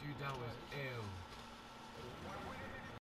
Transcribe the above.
Dude, that was ill.